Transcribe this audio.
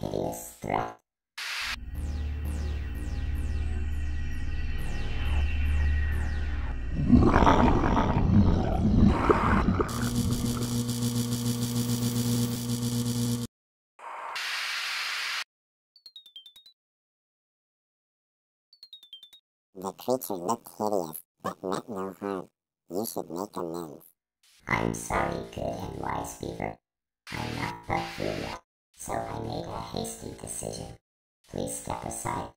hideous threat. The creature looked hideous, but meant no harm. You should make amends. I'm sorry, good and wise beaver. I'm not but through yet, so I made a hasty decision. Please step aside.